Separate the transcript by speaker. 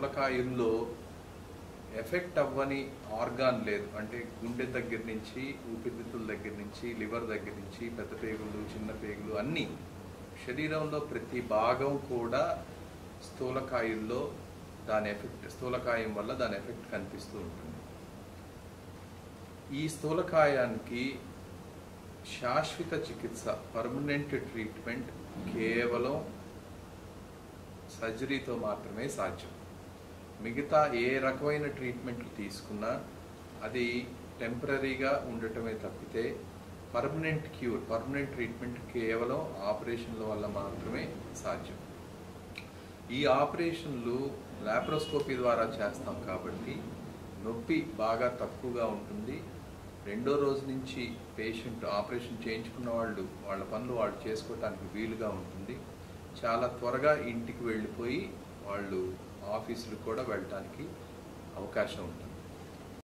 Speaker 1: స్థూలకాయంలో effect అవ్వని organ లేదు. అంటే గుండె దగ్గర నుంచి ఊపిరితిత్తుల దగ్గర నుంచి లివర్ దగ్గర నుంచి పెద్ద పేగులు చిన్న పేగులు అన్నీ శరీరంలో ప్రతి భాగం కూడా స్థూలకాయంలో దాని ఎఫెక్ట్ స్థూలకాయం వల్ల దాని ఎఫెక్ట్ కనిపిస్తూ ఉంటుంది. ఈ స్థూలకాయానికి శాశ్వత చికిత్స పర్మనెంట్ ట్రీట్మెంట్ కేవలం సర్జరీతో మాత్రమే సాధ్యం. మిగతా ఏ రకమైన ట్రీట్మెంట్లు తీసుకున్నా అది టెంపరీగా ఉండటమే తప్పితే పర్మనెంట్ క్యూర్ పర్మనెంట్ ట్రీట్మెంట్ కేవలం ఆపరేషన్ల వల్ల మాత్రమే సాధ్యం. ఈ ఆపరేషన్లు లాప్రోస్కోపీ ద్వారా చేస్తాం కాబట్టి నొప్పి బాగా తక్కువగా ఉంటుంది. రెండో రోజు నుంచి పేషెంట్ ఆపరేషన్ చేయించుకున్న వాళ్ళు వాళ్ళ పనులు వాళ్ళు చేసుకోవటానికి వీలుగా ఉంటుంది. చాలా త్వరగా ఇంటికి వెళ్ళిపోయి వాళ్ళు ఆఫీసులకు కూడా వెళ్ళడానికి అవకాశం ఉంటుంది.